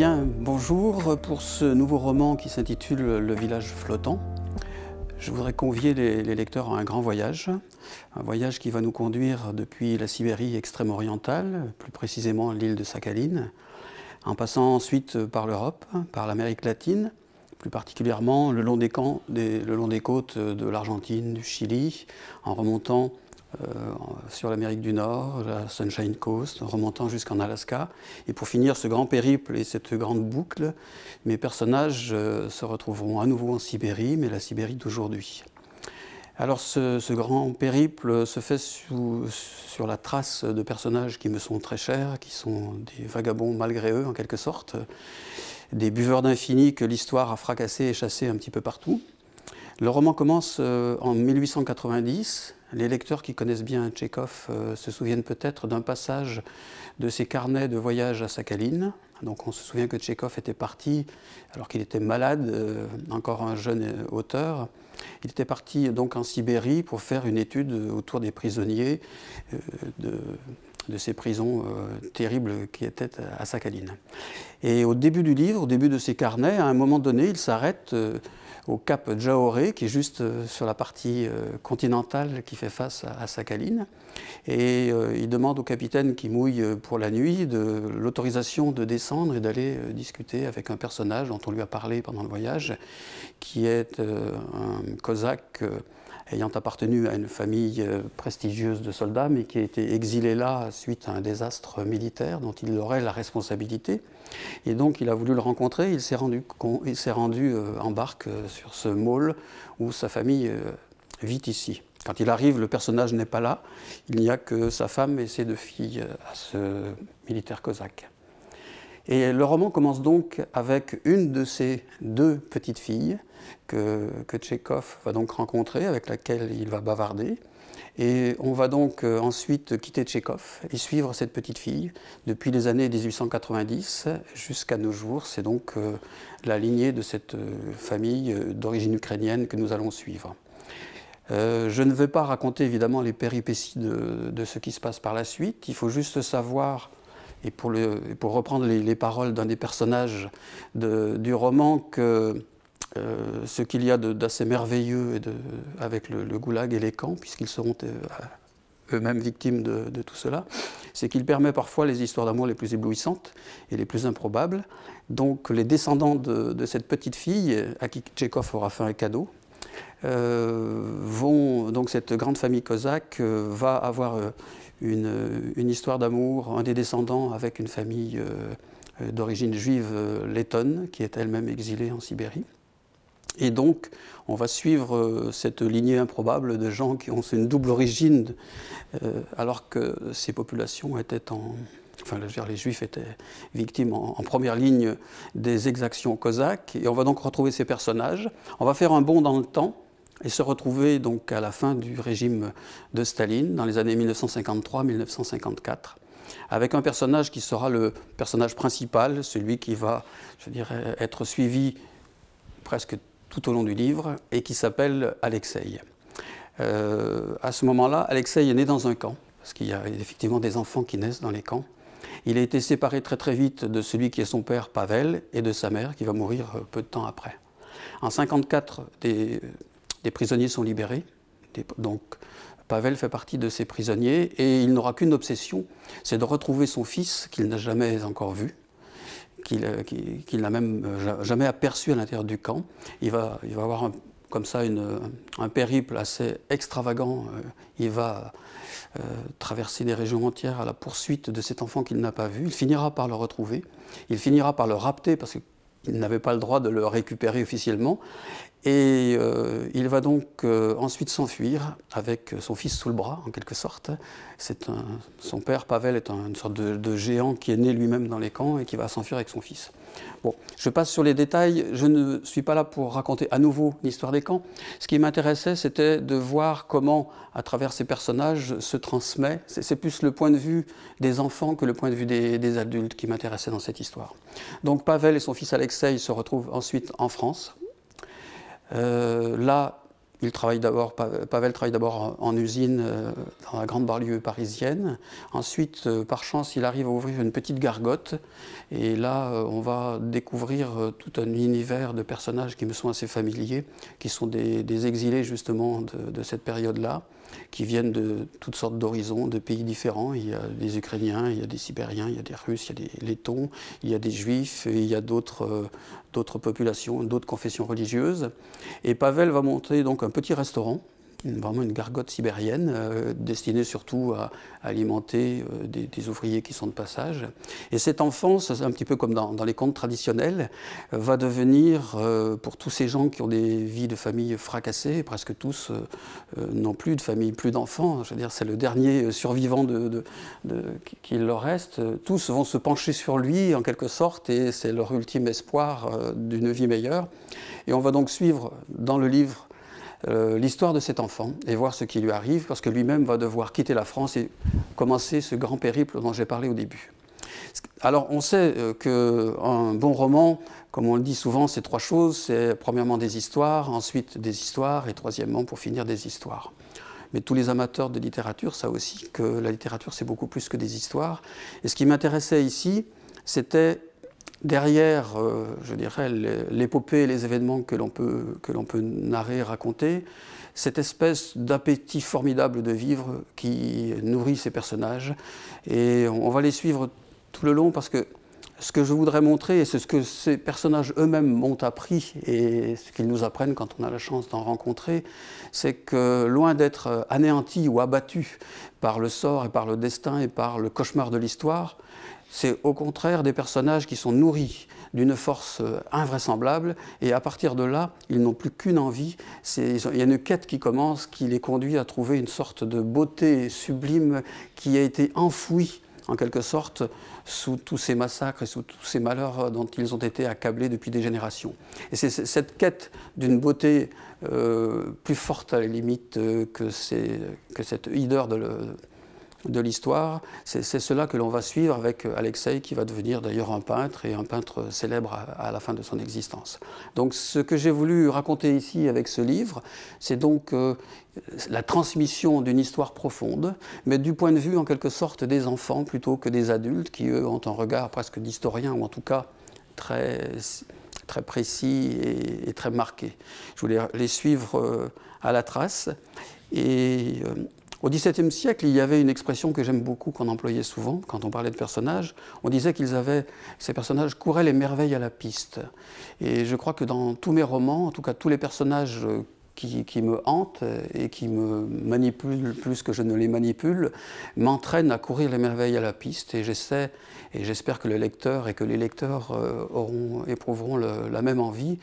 Bien, bonjour pour ce nouveau roman qui s'intitule Le village flottant. Je voudrais convier les, lecteurs à un grand voyage, un voyage qui va nous conduire depuis la Sibérie extrême-orientale, plus précisément l'île de Sakhaline, en passant ensuite par l'Europe, par l'Amérique latine, plus particulièrement le long des, côtes de l'Argentine, du Chili, en remontant sur l'Amérique du Nord, la Sunshine Coast, remontant jusqu'en Alaska. Et pour finir ce grand périple et cette grande boucle, mes personnages euh, se retrouveront à nouveau en Sibérie, mais la Sibérie d'aujourd'hui. Alors ce, grand périple se fait sur la trace de personnages qui me sont très chers, qui sont des vagabonds malgré eux en quelque sorte, des buveurs d'infini que l'histoire a fracassés et chassés un petit peu partout. Le roman commence euh, en 1890 les lecteurs qui connaissent bien Tchékov euh, se souviennent peut-être d'un passage de ses carnets de voyage à Sakhaline. Donc on se souvient que Tchékov était parti alors qu'il était malade, euh, encore un jeune auteur. Il était parti donc en Sibérie pour faire une étude autour des prisonniers de, de, ces prisons terribles qui étaient à Sakhaline. Et au début du livre, au début de ses carnets, à un moment donné, il s'arrête au cap Jaoré, qui est juste euh, sur la partie euh, continentale qui fait face à, Sakhaline. Et euh, il demande au capitaine qui mouille pour la nuit de l'autorisation de descendre et d'aller discuter avec un personnage dont on lui a parlé pendant le voyage, qui est un cosaque ayant appartenu à une famille prestigieuse de soldats, mais qui a été exilé là suite à un désastre militaire dont il aurait la responsabilité. Et donc il a voulu le rencontrer, il s'est rendu, il rendu euh, en barque euh, sur ce môle où sa famille euh, vit ici. Quand il arrive, le personnage n'est pas là, il n'y a que sa femme et ses deux filles à ce militaire cosaque. Et le roman commence donc avec une de ces deux petites filles que, que Tchekhov va donc rencontrer, avec laquelle il va bavarder. Et on va donc euh, ensuite quitter Tchékov et suivre cette petite fille depuis les années 1890 jusqu'à nos jours. C'est donc euh, la lignée de cette euh, famille d'origine ukrainienne que nous allons suivre. je ne vais pas raconter évidemment les péripéties de, ce qui se passe par la suite. Il faut juste savoir, et pour, reprendre les, paroles d'un des personnages du roman, que euh, ce qu'il y a d'assez merveilleux avec le, goulag et les camps, puisqu'ils seront euh, eux-mêmes victimes de, tout cela, c'est qu'il permet parfois les histoires d'amour les plus éblouissantes et les plus improbables. Donc les descendants de, cette petite fille, à qui Tchekhov aura fait un cadeau, euh, vont, donc cette grande famille cosaque va avoir une, une histoire d'amour, un des descendants avec une famille d'origine juive lettonne, qui est elle-même exilée en Sibérie. Et donc, on va suivre euh, cette lignée improbable de gens qui ont une double origine, euh, alors que ces populations étaient en. Enfin, les Juifs étaient victimes en, première ligne des exactions cosaques. Et on va donc retrouver ces personnages. On va faire un bond dans le temps et se retrouver donc à la fin du régime de Staline, dans les années 1953-1954 avec un personnage qui sera le personnage principal, celui qui va, je dirais, être suivi presque tout au long du livre et qui s'appelle Alexei. Euh, à ce moment-là, Alexei est né dans un camp, parce qu'il y a effectivement des enfants qui naissent dans les camps. Il a été séparé très très vite de celui qui est son père, Pavel, et de sa mère, qui va mourir peu de temps après. En 1954, des, des, prisonniers sont libérés. donc, Pavel fait partie de ces prisonniers et il n'aura qu'une obsession, c'est de retrouver son fils qu'il n'a jamais encore vu, euh, qu'il n'a même euh, jamais aperçu à l'intérieur du camp. Il va, avoir comme ça un périple assez extravagant. Euh, il va traverser des régions entières à la poursuite de cet enfant qu'il n'a pas vu. Il finira par le retrouver. Il finira par le rapter parce qu'il n'avait pas le droit de le récupérer officiellement. Et euh, il va donc euh, ensuite s'enfuir avec son fils sous le bras, en quelque sorte. Un, son père, Pavel, est une sorte de, géant qui est né lui-même dans les camps et qui va s'enfuir avec son fils. Bon, je passe sur les détails. Je ne suis pas là pour raconter à nouveau l'histoire des camps. Ce qui m'intéressait, c'était de voir comment, à travers ces personnages, se transmet. C'est plus le point de vue des enfants que le point de vue des, des adultes qui m'intéressait dans cette histoire. Donc Pavel et son fils Se retrouvent ensuite en France, euh, là, il travaille d'abord, Pavel travaille d'abord en usine euh, dans la grande banlieue parisienne. Ensuite, euh, par chance, il arrive à ouvrir une petite gargote. Et là, euh, on va découvrir tout un univers de personnages qui me sont assez familiers, qui sont des, exilés justement de, cette période-là, qui viennent de toutes sortes d'horizons, de pays différents. Il y a des Ukrainiens, il y a des Sibériens, il y a des Russes, il y a des Lettons, il y a des Juifs, il y a d'autres populations, d'autres confessions religieuses. Et Pavel va monter donc un un petit restaurant, vraiment une gargote sibérienne, euh, destinée surtout à, alimenter euh, des, ouvriers qui sont de passage. Et cette enfance, un petit peu comme dans, les contes traditionnels, euh, va devenir, pour tous ces gens qui ont des vies de famille fracassées, presque tous n'ont plus de famille, plus d'enfants, je veux dire, c'est le dernier survivant de, qui leur reste, tous vont se pencher sur lui en quelque sorte, et c'est leur ultime espoir d'une vie meilleure. Et on va donc suivre dans le livre euh, l'histoire de cet enfant et voir ce qui lui arrive, parce que lui-même va devoir quitter la France et commencer ce grand périple dont j'ai parlé au début. Alors on sait euh, qu'un bon roman, comme on le dit souvent, c'est trois choses. C'est premièrement des histoires, ensuite des histoires, et troisièmement, pour finir, des histoires. Mais tous les amateurs de littérature savent aussi que la littérature, c'est beaucoup plus que des histoires. Et ce qui m'intéressait ici, c'était derrière, euh, je dirais, l'épopée et les événements que l'on peut, peut narrer, raconter, cette espèce d'appétit formidable de vivre qui nourrit ces personnages. Et on va les suivre tout le long parce que ce que je voudrais montrer, et c'est ce que ces personnages eux-mêmes m'ont appris, et ce qu'ils nous apprennent quand on a la chance d'en rencontrer, c'est que loin d'être anéantis ou abattus par le sort et par le destin et par le cauchemar de l'histoire, c'est au contraire des personnages qui sont nourris d'une force euh, invraisemblable, et à partir de là, ils n'ont plus qu'une envie. Il y a une quête qui commence, qui les conduit à trouver une sorte de beauté sublime qui a été enfouie, en quelque sorte, sous tous ces massacres et sous tous ces malheurs dont ils ont été accablés depuis des générations. Et c'est cette quête d'une beauté euh, plus forte à la limite euh, que, que cette hideur de, de l'histoire. C'est cela que l'on va suivre avec Alexei, qui va devenir d'ailleurs un peintre et un peintre célèbre à, la fin de son existence. Donc ce que j'ai voulu raconter ici avec ce livre, c'est donc euh, la transmission d'une histoire profonde, mais du point de vue en quelque sorte des enfants plutôt que des adultes, qui eux ont un regard presque d'historien, ou en tout cas très très précis et, très marqué. Je voulais les suivre euh, à la trace. Et euh, au XVIIe siècle, il y avait une expression que j'aime beaucoup, qu'on employait souvent quand on parlait de personnages. On disait qu'ils avaient, ces personnages couraient les merveilles à la piste. Et je crois que dans tous mes romans, en tout cas tous les personnages qui, me hantent et qui me manipulent plus que je ne les manipule, m'entraînent à courir les merveilles à la piste. Et j'essaie, et j'espère que le lecteur et que les lecteurs euh, auront, éprouveront la même envie.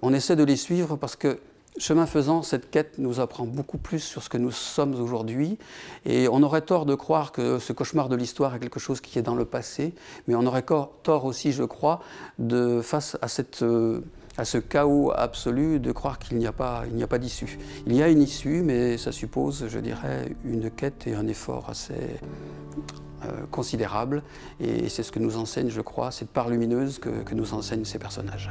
on essaie de les suivre parce que Chemin faisant, cette quête nous apprend beaucoup plus sur ce que nous sommes aujourd'hui. Et on aurait tort de croire que ce cauchemar de l'histoire est quelque chose qui est dans le passé, mais on aurait tort aussi, je crois, de, face à, cette, euh, à ce chaos absolu, de croire qu'il n'y a pas, pas d'issue. Il y a une issue, mais ça suppose, je dirais, une quête et un effort assez euh, considérable. Et c'est ce que nous enseigne, je crois, cette part lumineuse que, que nous enseignent ces personnages.